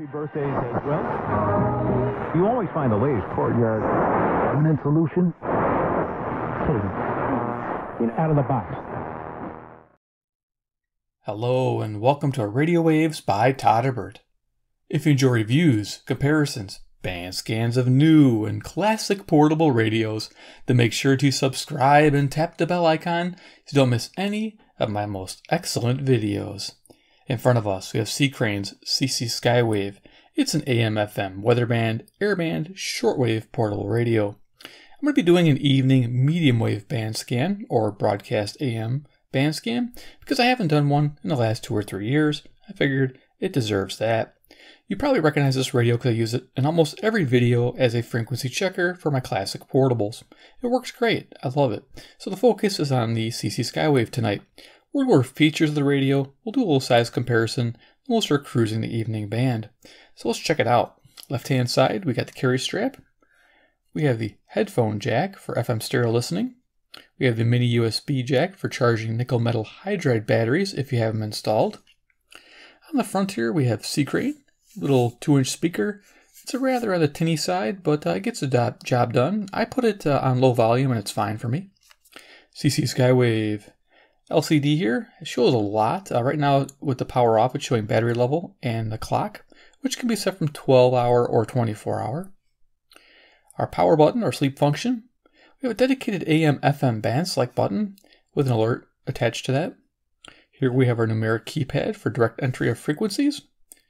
Happy birthdays as well. You always find the latest courtyard permanent solution. Clean. Out of the box. Hello, and welcome to Radio Waves by Todderbert. If you enjoy reviews, comparisons, band scans of new and classic portable radios, then make sure to subscribe and tap the bell icon so you don't miss any of my most excellent videos. In front of us, we have C. Crane's CC Skywave. It's an AM FM weatherband, airband, shortwave portable radio. I'm going to be doing an evening medium wave band scan or broadcast AM band scan because I haven't done one in the last two or three years. I figured it deserves that. You probably recognize this radio because I use it in almost every video as a frequency checker for my classic portables. It works great. I love it. So the focus is on the CC Skywave tonight. We'll go over features of the radio, we'll do a little size comparison, and we'll start cruising the evening band. So let's check it out. Left hand side, we got the carry strap. We have the headphone jack for FM stereo listening. We have the mini USB jack for charging nickel metal hydride batteries if you have them installed. On the front here, we have C-Crane, little 2 inch speaker. It's a rather on the tinny side, but uh, it gets the job done. I put it uh, on low volume and it's fine for me. CC Skywave LCD here. Shows a lot. Uh, right now with the power off, it's showing battery level and the clock, which can be set from 12 hour or 24 hour. Our power button or sleep function. We have a dedicated AM FM band select button with an alert attached to that. Here we have our numeric keypad for direct entry of frequencies.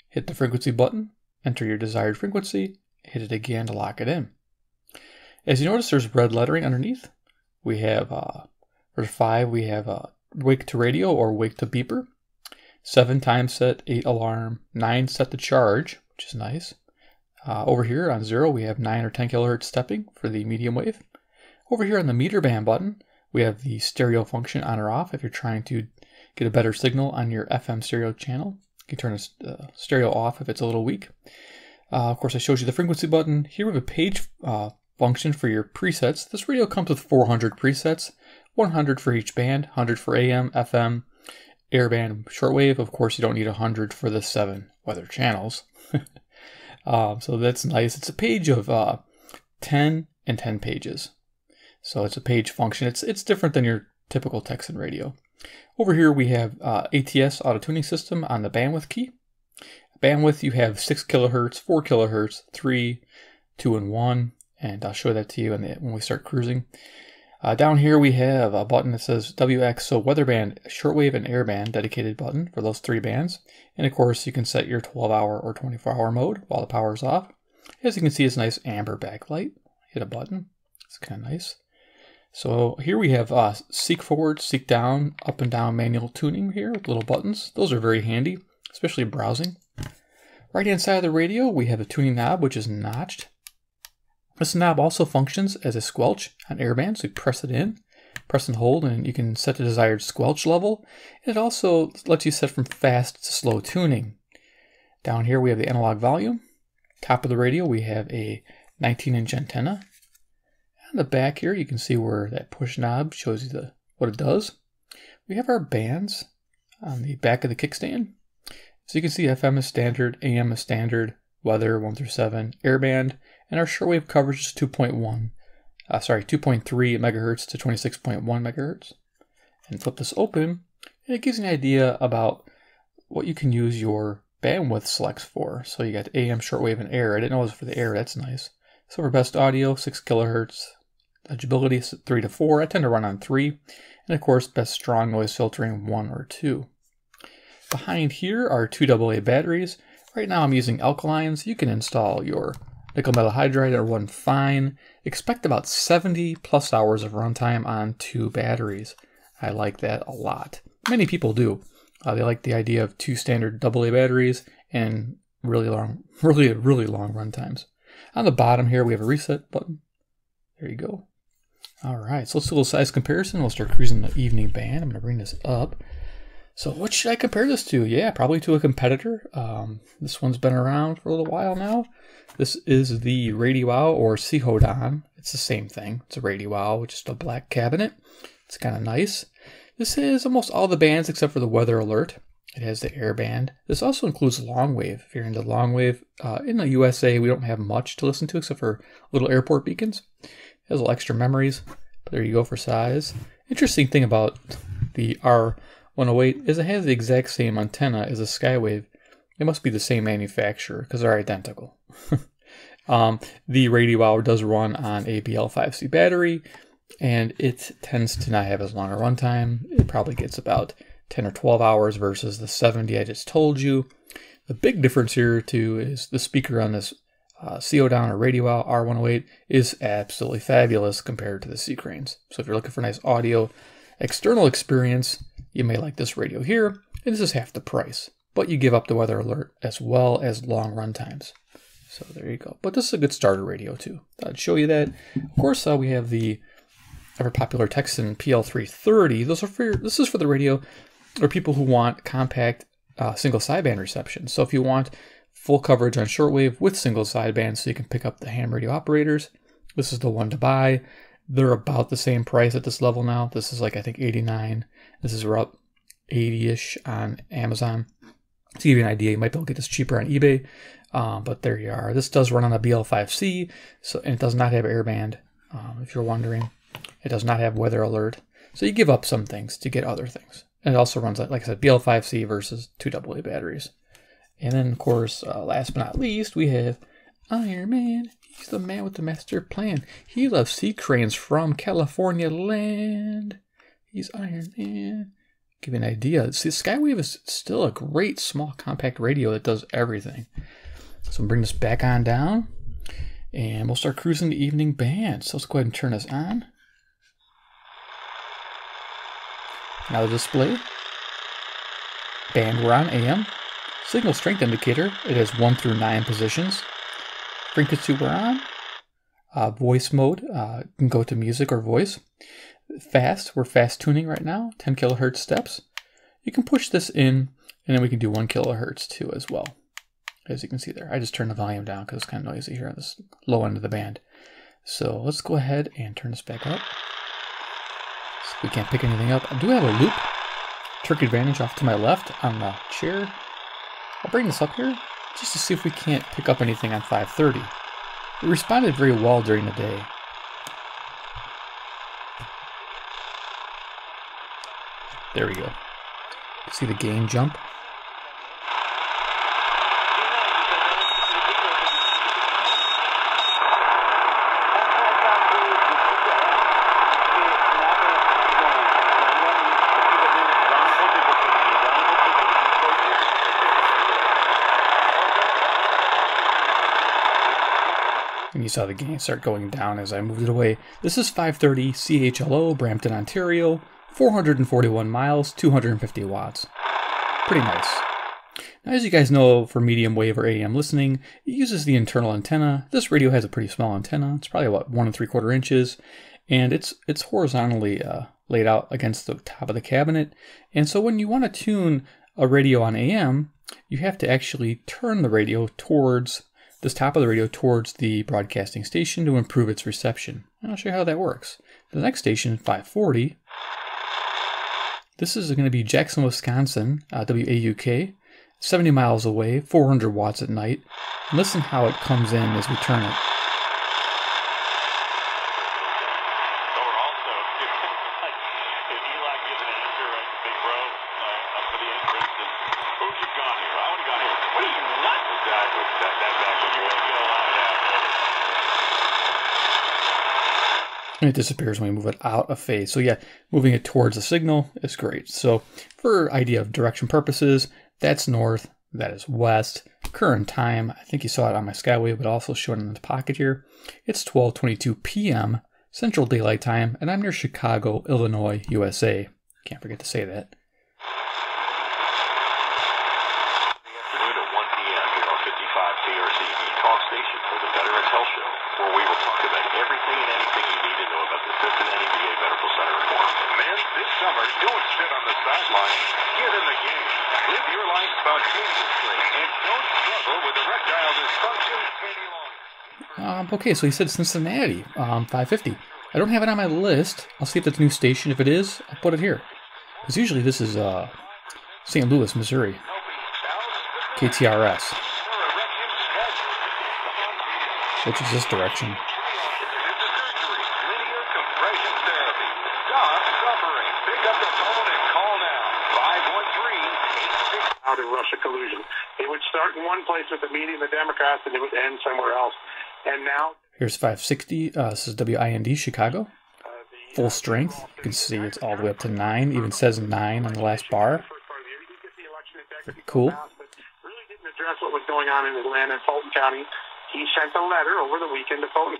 Hit the frequency button, enter your desired frequency, hit it again to lock it in. As you notice, there's red lettering underneath. We have, uh, for five, we have uh, wake to radio or wake to beeper. Seven time set, eight alarm, nine set to charge, which is nice. Uh, over here on zero, we have 9 or 10 kilohertz stepping for the medium wave. Over here on the meter band button, we have the stereo function on or off if you're trying to get a better signal on your FM stereo channel. You can turn the uh, stereo off if it's a little weak. Uh, of course, I showed you the frequency button. Here we have a page uh, function for your presets. This radio comes with 400 presets, 100 for each band, 100 for AM, FM, airband, shortwave. Of course, you don't need 100 for the seven weather channels. um, so that's nice. It's a page of uh, 10 and 10 pages. So it's a page function. It's, it's different than your typical Tecsun radio. Over here we have uh, ATS auto tuning system on the bandwidth key. Bandwidth you have 6 kilohertz, 4 kilohertz, 3, 2, and 1. And I'll show that to you when we start cruising. Uh, down here we have a button that says WX, so weatherband, shortwave, and airband dedicated button for those three bands. And of course you can set your 12 hour or 24 hour mode while the power is off. As you can see it's a nice amber backlight. Hit a button. It's kind of nice. So here we have uh, seek forward, seek down, up and down manual tuning here with little buttons. Those are very handy, especially browsing. Right hand side of the radio we have a tuning knob which is notched. This knob also functions as a squelch on airband, so you press it in, press and hold, and you can set the desired squelch level. It also lets you set from fast to slow tuning. Down here we have the analog volume. Top of the radio we have a 19 inch antenna. On the back here you can see where that push knob shows you the what it does. We have our bands on the back of the kickstand. So you can see FM is standard, AM is standard, weather 1 through 7, airband, and our shortwave coverage is 2.1, uh, sorry, 2.3 megahertz to 26.1 megahertz. And flip this open, and it gives you an idea about what you can use your bandwidth selects for. So you got AM, shortwave, and air. I didn't know it was for the air. That's nice. So for best audio, 6 kilohertz. Legibility is 3 to 4. I tend to run on 3. And of course, best strong noise filtering, 1 or 2. Behind here are two AA batteries. Right now I'm using alkalines. You can install your nickel metal hydride are run fine. Expect about 70 plus hours of runtime on two batteries. I like that a lot. Many people do. Uh, they like the idea of two standard AA batteries and really long, really, really long run times. On the bottom here, we have a reset button. There you go. All right, so let's do a little size comparison. We'll start cruising the evening band. I'm to bring this up. So what should I compare this to? Yeah, probably to a competitor. Um, this one's been around for a little while now. This is the Radiwow or Sihuadon. It's the same thing. It's a Radiwow just a black cabinet. It's kind of nice. This is almost all the bands except for the weather alert. It has the airband. This also includes long wave. If you're into long wave, uh, in the USA, we don't have much to listen to except for little airport beacons. It has little extra memories, but there you go for size. Interesting thing about the R108 is it has the exact same antenna as a Skywave. It must be the same manufacturer because they're identical. um, the Radiwow does run on a BL5C battery, and it tends to not have as long a runtime. It probably gets about 10 or 12 hours versus the 70 I just told you. The big difference here, too, is the speaker on this uh, Sihuadon or Radiwow R108 is absolutely fabulous compared to the C Cranes. So if you're looking for nice audio external experience, you may like this radio here, and this is half the price. But you give up the weather alert as well as long run times. So there you go. But this is a good starter radio too. I'd show you that. Of course, uh, we have the ever popular Tecsun PL330. Those are for this is for the radio or people who want compact uh, single sideband reception. So if you want full coverage on shortwave with single sideband so you can pick up the ham radio operators, this is the one to buy. They're about the same price at this level now. This is like, I think, 89. This is about 80-ish on Amazon. To give you an idea, you might be able to get this cheaper on eBay. Um, but there you are. This does run on a BL5C, so and it does not have airband, um, if you're wondering. It does not have weather alert. So you give up some things to get other things. And it also runs, like I said, BL5C versus 2AA batteries. And then, of course, uh, last but not least, we have Iron Man. He's the man with the master plan. He loves C. Cranes from California land. He's Iron Man. Give you an idea. CC Skywave is still a great small compact radio that does everything. So I'm bring this back on down. And we'll start cruising the evening band. So let's go ahead and turn this on. Now the display. Band we're on AM. Signal strength indicator. It has 1 through 9 positions. Frequency we're on. Uh, voice mode. Uh, can go to music or voice. Fast. We're fast tuning right now. 10 kilohertz steps. You can push this in and then we can do 1 kilohertz too as well. As you can see there. I just turned the volume down because it's kind of noisy here on this low end of the band. So let's go ahead and turn this back up. So we can't pick anything up. I do have a loop. Terk Advantage off to my left on the chair. I'll bring this up here just to see if we can't pick up anything on 530. It responded very well during the day. There we go. See the gain jump? And you saw the gain start going down as I moved it away. This is 530 CHLO, Brampton, Ontario, 441 miles, 250 watts. Pretty nice. Now, as you guys know, for medium wave or AM listening, it uses the internal antenna. This radio has a pretty small antenna. It's probably about one and three quarter inches, and it's it's horizontally uh, laid out against the top of the cabinet. And so when you want to tune a radio on AM, you have to actually turn the radio towards this top of the radio towards the broadcasting station to improve its reception. I'll show you how that works. The next station, 540, this is going to be Jackson, Wisconsin, uh, WAUK, 70 miles away, 400 watts at night. Listen how it comes in as we turn it. And it disappears when we move it out of phase. So yeah, moving it towards the signal is great. So for idea of direction purposes, that's north, that is west. Current time, I think you saw it on my Skywave, but also shown in the pocket here. It's 12:22 p.m. Central Daylight Time, and I'm near Chicago, Illinois, USA. Can't forget to say that. Okay, so he said Cincinnati, um, 550. I don't have it on my list. I'll see if it's a new station. If it is, I'll put it here. Because usually this is uh, St. Louis, Missouri. KTRS. Which is this direction. Russia collusion. It would start in one place with the meeting the Democrats, and it would end somewhere else. And now, Here's 560. Uh, this is WIND Chicago. Full strength. You can see it's all the way up to 9. Even says 9 on the last bar. first part of the year, he did get the election integrity Pretty cool. really didn't address what was going on in Atlanta and Fulton County. He sent a letter over the weekend to Fulton.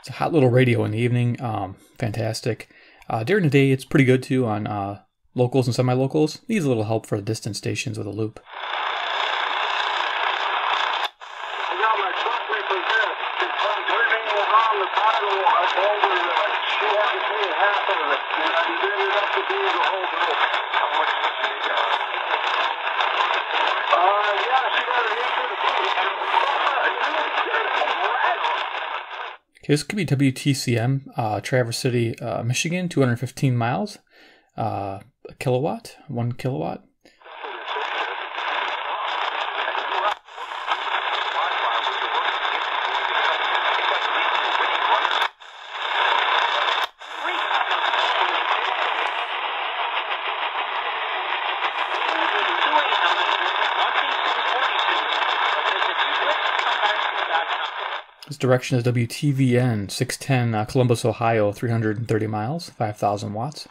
It's a hot little radio in the evening. Um, fantastic. Uh, during the day, it's pretty good too on uh, locals and semi locals. Needs a little help for the distant stations with a loop. I got my truck repossessed. Her name was on the title. I told her that she had to pay half of it, and I ended up to pay the whole bill. How much did she get? Uh, yeah, she got an inch of the Okay, this could be WTCM, uh, Traverse City, uh, Michigan, 215 miles, uh, a kilowatt, one kilowatt. Direction is WTVN, 610, uh, Columbus, Ohio, 330 miles, 5,000 watts.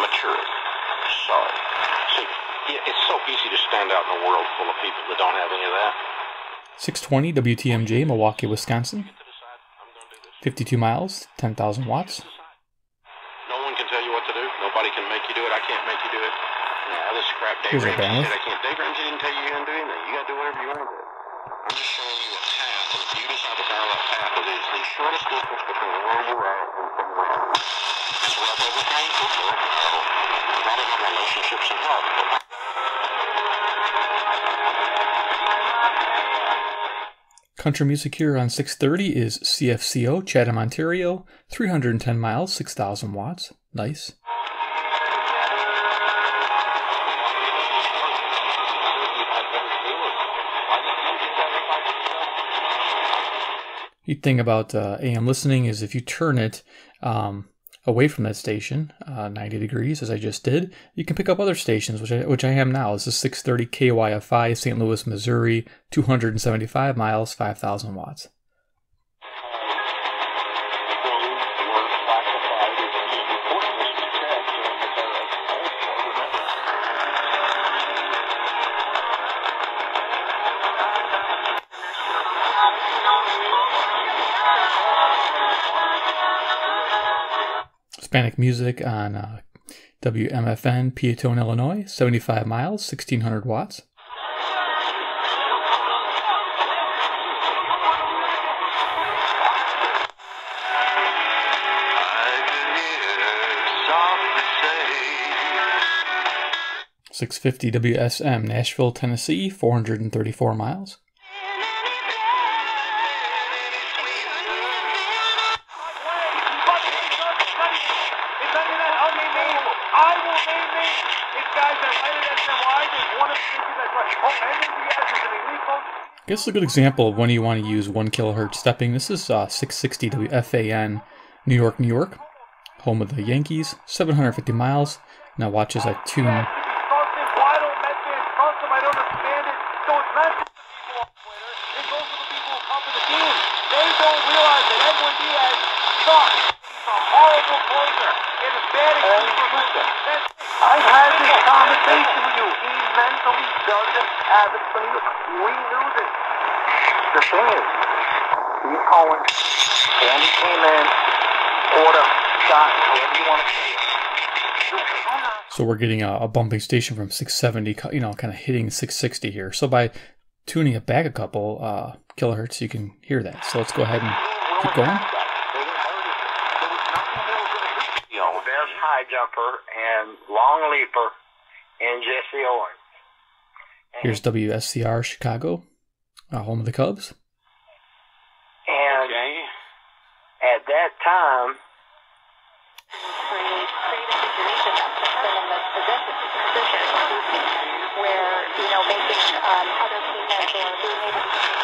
maturity. Sorry. See, it's so easy to stand out in a world full of people that don't have any of that. 620, WTMJ, Milwaukee, Wisconsin, To decide, I'm going to do this. 52 miles, 10,000 watts. No one can tell you what to do. Nobody can make you do it. I can't make you do it. Nah, this crap. Dave Ramsey said I can't. Dave Ramsey didn't tell you you can do anything. You got to do whatever you want to do. I'm just showing you a path, and if you decide to follow that path, it is the shortest distance between where and from where you are. Where people. Not in relationships and. Country music here on 630 is CFCO, Chatham, Ontario, 310 miles, 6,000 watts. Nice. Neat thing about uh, AM listening is if you turn it um, away from that station, uh, 90 degrees, as I just did, you can pick up other stations, which I, which I am now. This is 630 KYFI, St. Louis, Missouri, 275 miles, 5,000 watts. Hispanic music on uh, WMFN, Peotone, Illinois, 75 miles, 1600 watts. Six fifty WSM, Nashville, Tennessee, four hundred and thirty-four miles. I is a good example of when you want to use one kilohertz stepping. This is uh, 660 WFAN, New York, New York, home of the Yankees, 750 miles. Now watch as I tune. I've had this conversation with you. He mentally doesn't have it for you. We knew this. The thing is, Steve Cohen, Andy came in, order, shot, however you want to say So we're getting a, a bumping station from 670, you know, kind of hitting 660 here. So by tuning it back a couple uh, kilohertz, you can hear that. So let's go ahead and keep going. You know, there's High Jumper and Long Leaper and Jesse Owens. Here's WSCR Chicago, uh, home of the Cubs. And at that time, create create a situation that puts them in this position, position where you know making um, other payments or being able to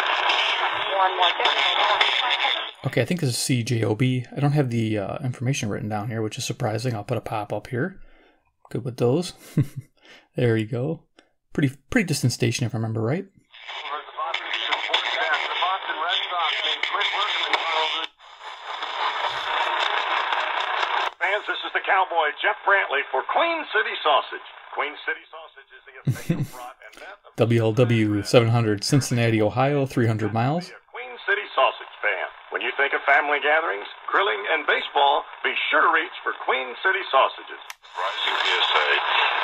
more and more difficult. Okay, I think this is CJOB. I don't have the uh, information written down here, which is surprising. I'll put a pop up here. Good with those. there you go. Pretty pretty distant station if I remember right. Fans, this is the cowboy Jeff Brantley for Queen City Sausage. Queen City Sausage is the official brought and net of WLW 700 Cincinnati, Ohio, 300 miles. Be a Queen City Sausage fan. When you think of family gatherings, grilling, and baseball, be sure to reach for Queen City Sausages. Rising PSA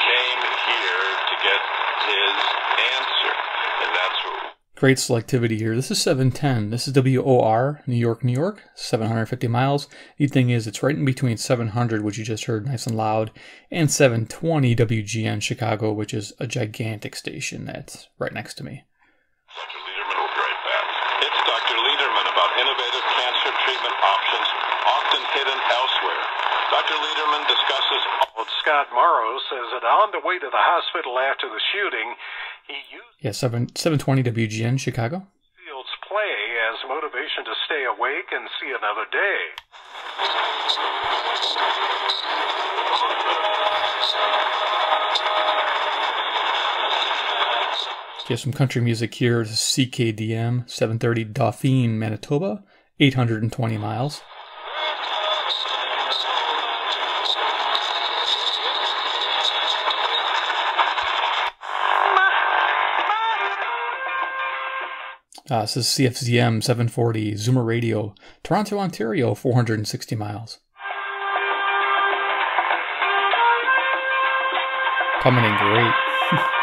came here to get his answer, and that's what Great selectivity here. This is 710. This is WOR, New York, New York, 750 miles. The thing is, it's right in between 700, which you just heard nice and loud, and 720 WGN Chicago, which is a gigantic station that's right next to me. Dr. Lederman will be right back. It's Dr. Lederman about innovative cancer treatment options often hidden elsewhere. Dr. Lederman discusses Scott Morrow says that on the way to the hospital after the shooting, he used Yeah, 7, 720 WGN Chicago. Fields' play as motivation to stay awake and see another day. Get some country music here. CKDM 730 Dauphin, Manitoba, 820 miles. Uh, this is CFZM 740 Zoomer Radio, Toronto, Ontario, 460 miles. Coming in great.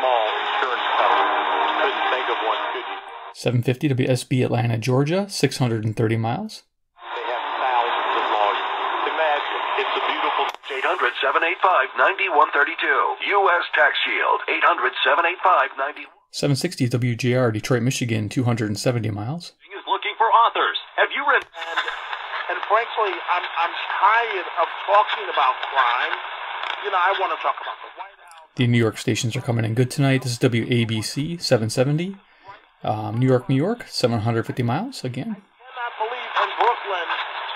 small insurance company. Couldn't think of one, could you? 750 WSB Atlanta, Georgia, 630 miles. They have thousands of lawyers. Imagine, it's a beautiful 800 785 9132. U.S. Tax Shield. 800 785 760 WJR, Detroit, Michigan, 270 miles. is looking for authors. Have you read? and, and frankly, I'm I'm tired of talking about crime. You know, I want to talk about the White House. The New York stations are coming in good tonight. This is WABC, 770. Um, New York, New York, 750 miles again. cannot believe in Brooklyn,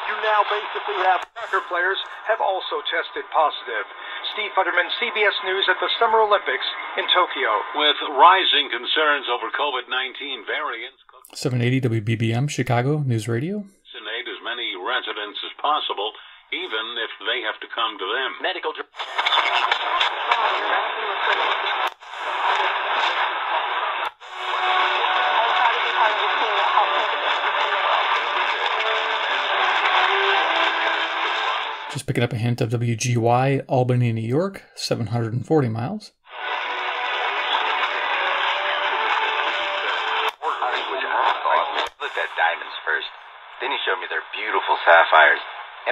you now basically have Soccer players have also tested positive. Steve Futterman, CBS News at the Summer Olympics in Tokyo. With rising concerns over COVID 19 variants, 780 WBBM, Chicago News Radio. vaccinate as many residents as possible, even if they have to come to them. Medical. And try to be part of the team that helps make a difference. Just picking up a hint of WGY, Albany, New York, 740 miles. which I thought looked at diamonds first. Then he showed me their beautiful sapphires,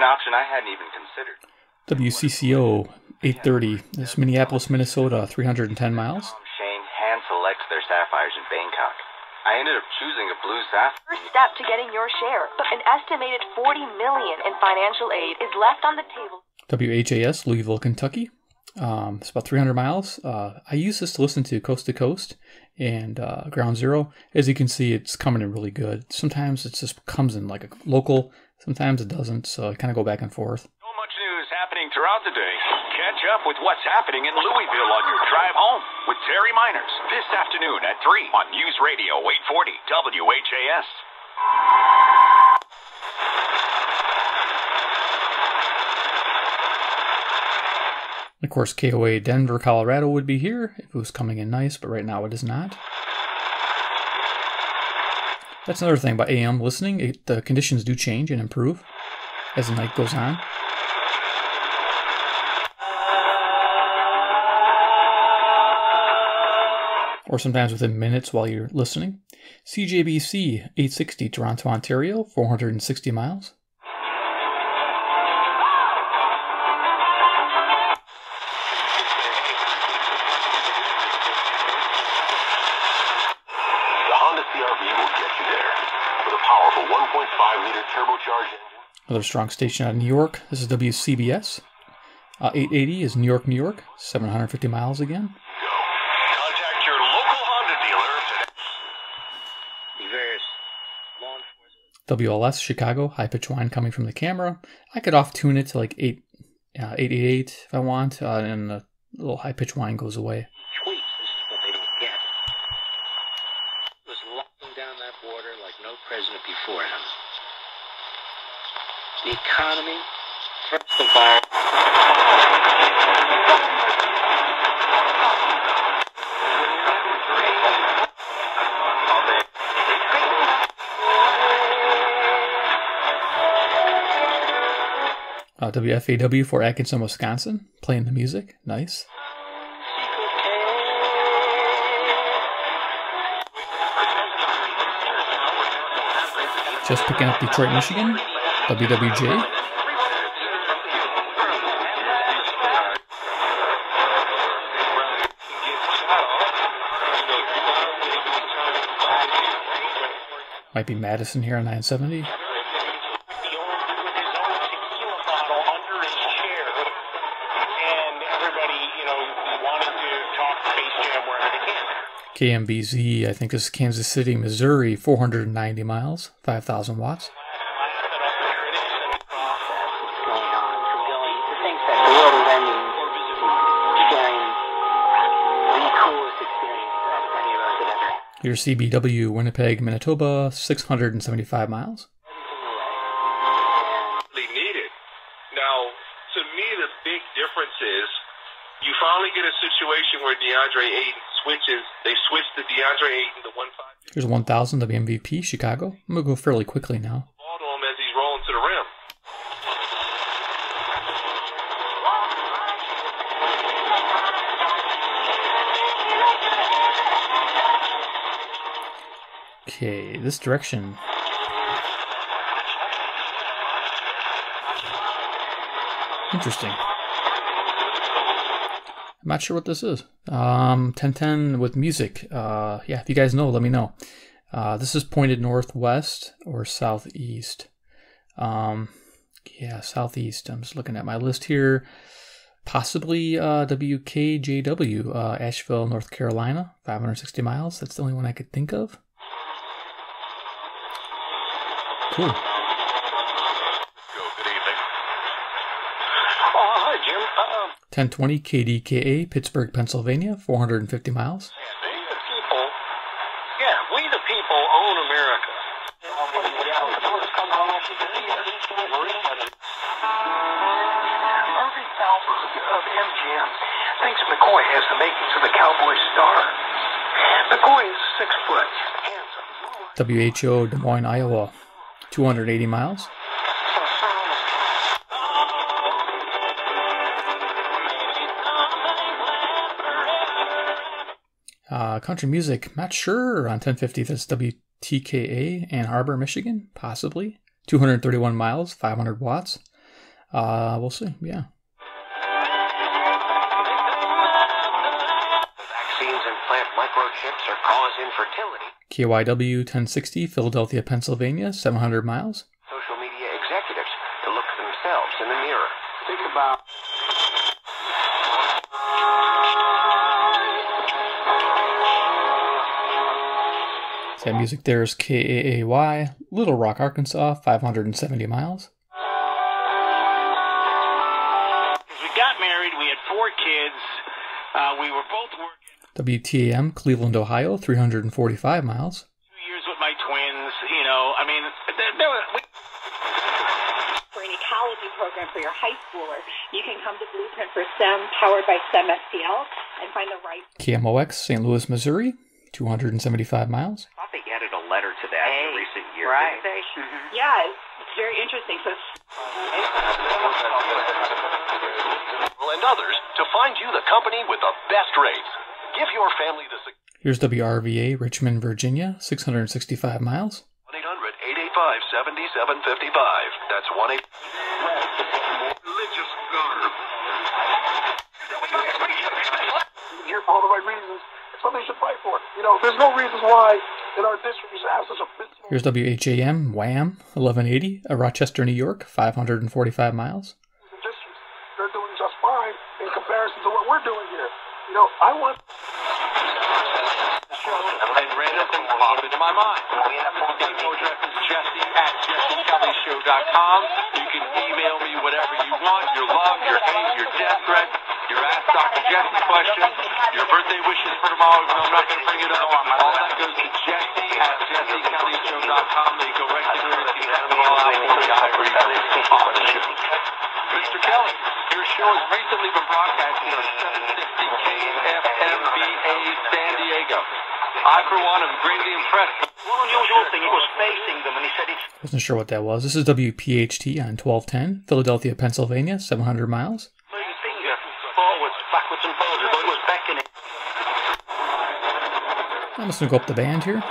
an option I hadn't even considered. WCCO, 830. This is Minneapolis, Minnesota, 310 miles. Shane hand selects their sapphires in Bangkok. I ended up choosing a blue sapphire. First step to getting your share, but an estimated 40 million in financial aid is left on the table. WHAS, Louisville, Kentucky. Um, it's about 300 miles. Uh, I use this to listen to Coast to Coast and uh, Ground Zero. As you can see, it's coming in really good. Sometimes it just comes in like a local, sometimes it doesn't. So I kind of go back and forth. So much news happening throughout the day. Catch up with what's happening in Louisville on your drive home with Terry Meiners this afternoon at 3 on News Radio 840 WHAS. Of course, KOA Denver, Colorado would be here if it was coming in nice, but right now it is not. That's another thing about AM listening. It, the conditions do change and improve as the night goes on. Or sometimes within minutes while you're listening. CJBC 860 Toronto, Ontario, 460 miles. Another strong station out of New York. This is WCBS. Uh, 880 is New York, New York. 750 miles again. Contact your local Honda dealer today. Reverse. Law enforcement. WLS Chicago, high pitch whine coming from the camera. I could off tune it to like 8, uh, 888 if I want, uh, and the little high pitch whine goes away. Tweets. This is what they don't get. Was locking down that border like no president before him. The economy, all, Uh, WFAW Fort Atkinson, Wisconsin, playing the music. Nice. Just picking up Detroit, Michigan. WWJ. Might be Madison here on 970. bottle under his chair, and everybody, you know, wanted to talk Space Jam wherever they can. KMBZ, I think is Kansas City, Missouri, 490 miles, 5,000 watts. Had ever had. Here's CBW, Winnipeg, Manitoba, 675 miles. they needed. Now, to me, the big difference is you finally get a situation where DeAndre Ayton switches. They switch to DeAndre Ayton, the one five Here's 1,000 WMVP, Chicago. I'm going to go fairly quickly now. Okay, this direction. Interesting. I'm not sure what this is. Um, 1010 with music. Uh, yeah, if you guys know, let me know. Uh, this is pointed northwest or southeast. Um, yeah, southeast. I'm just looking at my list here. Possibly uh, WKJW, uh, Asheville, North Carolina, 560 miles. That's the only one I could think of. Cool. Go, good evening. Oh, hi, Jim. Uh, 1020 KDKA, Pittsburgh, Pennsylvania, 450 miles. we the people, yeah, we the people own America. Irving Thalberg of MGM thinks McCoy has the makings of a cowboy star. McCoy is six foot, handsome. WHO, Des Moines, Iowa, 280 miles. Uh, country music, not sure on 1050. That's WTKA, Ann Arbor, Michigan, possibly. 231 miles, 500 watts. Uh, we'll see. Yeah. Microchips are cause infertility. KYW 1060, Philadelphia, Pennsylvania, 700 miles. Social media executives to look themselves in the mirror. Think about That music there is KAAY, Little Rock, Arkansas, 570 miles. We got married. We had four kids. Uh, we were both working WTAM, Cleveland, Ohio, 345 miles. two years with my twins. You know, I mean, there, there was, we, For an ecology program for your high schooler, you can come to Blueprint for STEM, powered by STEM STL, and find the right KMOX, St. Louis, Missouri, 275 miles. I thought they added a letter to that in recent years. right. didn't they? Mm-hmm. Yeah, it's, it's very interesting. So and others to find you the company with the best rates. Give your family the Here's WRVA, Richmond, Virginia, 665 miles. 1 800 885 7755. That's 1 Religious garb. Here for all the right reasons. Something should fight for. You know, there's no reasons why in our district used to have such a. Here's WHAM Wham 1180, uh, Rochester, New York, 545 miles. districts. They're doing just fine in comparison to what we're doing know, I want. And random things pop into my mind. The email address is jesse at jessekellyshow.com. You can email me whatever you want, your love, your hate, your death threat, your Ask Dr. Jesse questions, your birthday wishes for tomorrow, even I'm not going to bring it up. All that goes to jesse at jessekellyshow.com. They go right to there. You can send them all out for you whenever you on the show. Mr. Kelly, your show has recently been broadcasting on 760 KFMBA San Diego. I, for one, am greatly impressed. One unusual thing, it was facing them, and he said it's Wasn't sure what that was. This is WPHT on 1210, Philadelphia, Pennsylvania, 700 miles. moving finger forwards, backwards, and forwards, but it was beckoning. I'm just gonna go up the band here.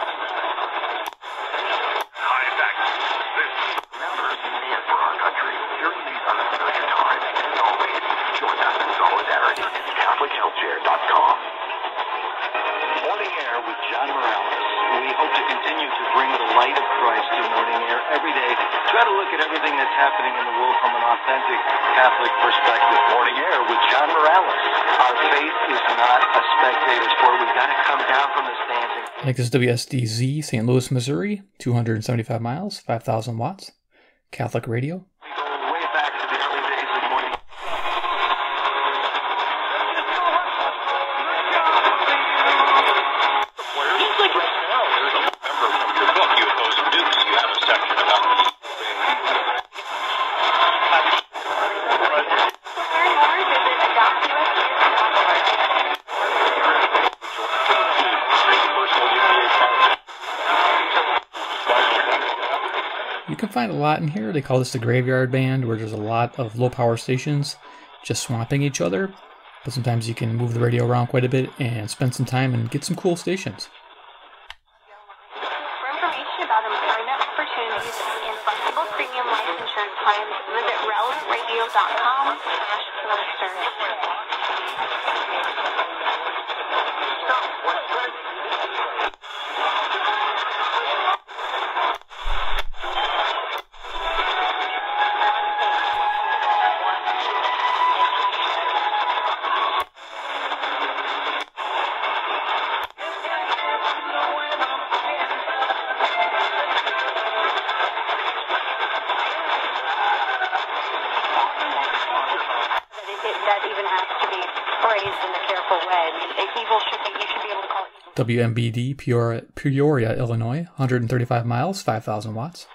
Look at everything that's happening in the world from an authentic Catholic perspective. Morning Air with John Morales. Our faith is not a spectator sport. We've got to come down from the stands and I think this is WSDZ, St. Louis, Missouri, 275 miles, 5,000 watts. Catholic radio. Find a lot in here. They call this the graveyard band, where there's a lot of low power stations just swapping each other. But sometimes you can move the radio around quite a bit and spend some time and get some cool stations. WMBD, Peoria, Peoria, Illinois, 135 miles, 5,000 watts.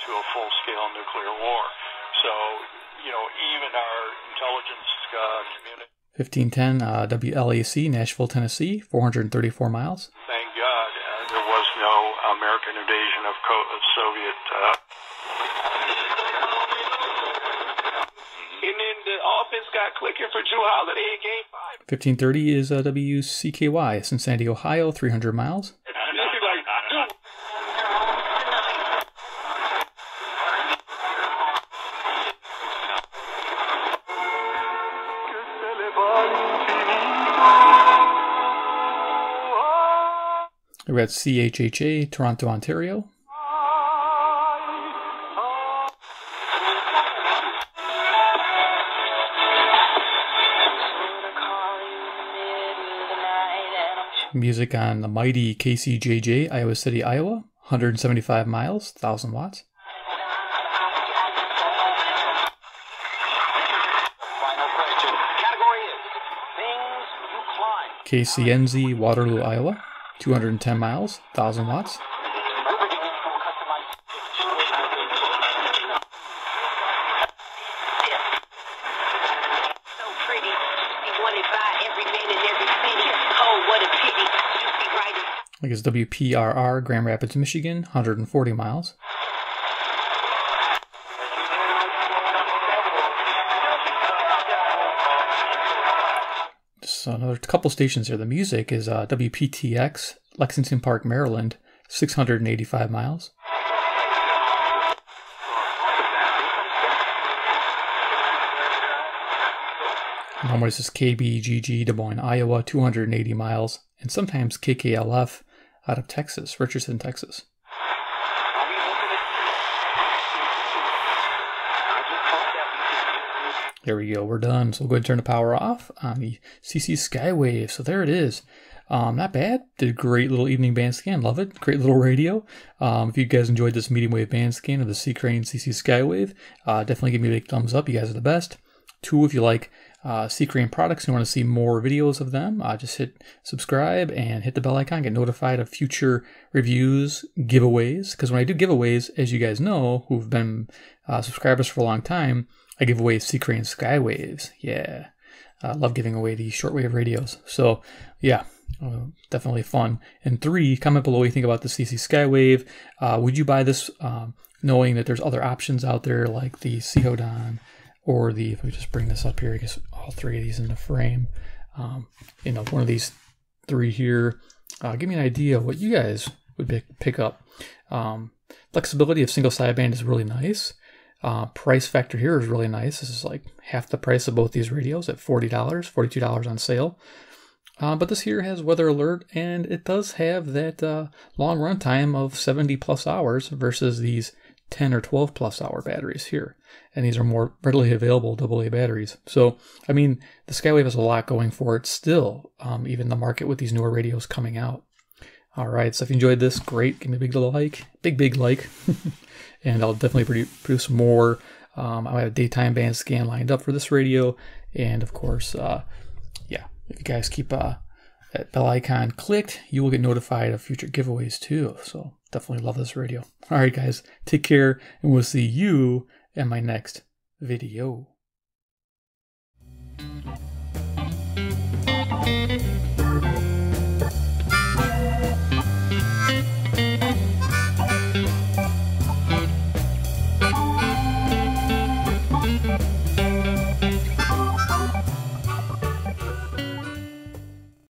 to a full-scale nuclear war. So, you know, even our intelligence uh, community, 1510 WLAC, Nashville, Tennessee, 434 miles. thank God, uh, there was no American invasion of, co- of Soviet. Uh, And then the offense got clicking for Jrue Holiday in game five. 1530 is uh, WCKY, Cincinnati, Ohio, 300 miles. And it's like, dude, We're at CHHA, Toronto, Ontario. Music on the mighty KCJJ, Iowa City, Iowa, 175 miles, 1,000 watts. Final question. Category is things you climb. KCNZ, Waterloo, Iowa, 210 miles, 1,000 watts. so pretty. Be wanted by every man in every city. Oh, what a pity. You be right in I guess WPRR, Grand Rapids, Michigan, 140 miles. So another couple stations here. The music is uh, WPTX, Lexington Park, Maryland, 685 miles. Normally this is KBGG Des Moines, Iowa, 280 miles, and sometimes KKLF out of Texas, Richardson, Texas. There we go, we're done. So we'll go ahead and turn the power off on the CC Skywave. So there it is. Um, not bad. Did a great little evening band scan. Love it. Great little radio. Um, if you guys enjoyed this medium wave band scan of the C. Crane CC Skywave, uh, definitely give me a big thumbs up. You guys are the best. Two, if you like uh, C Crane products and you want to see more videos of them, uh, just hit subscribe and hit the bell icon. Get notified of future reviews, giveaways. Because when I do giveaways, as you guys know, who've been uh, subscribers for a long time, I give away C. Crane Skywaves. Yeah. I love giving away these shortwave radios. So, yeah, uh, definitely fun. And three, comment below what you think about the CC Skywave. Uh, would you buy this um, knowing that there's other options out there like the Sihuadon or the, if we just bring this up here, I guess all three of these in the frame. Um, you know, one of these three here. Uh, give me an idea what you guys would pick up. Um, flexibility of single sideband is really nice. Uh, price factor here is really nice. This is like half the price of both these radios at $40, $42 on sale. Uh, but this here has weather alert and it does have that uh, long runtime of 70 plus hours versus these 10 or 12 plus hour batteries here. And these are more readily available AA batteries. So, I mean, the Skywave has a lot going for it still, um, even the market with these newer radios coming out. All right, so if you enjoyed this, great. Give me a big little like, big, big like. and I'll definitely produce more. Um, I have a daytime band scan lined up for this radio. And of course, uh, yeah, if you guys keep uh, that bell icon clicked, you will get notified of future giveaways too. So definitely love this radio. All right, guys, take care, and we'll see you in my next video.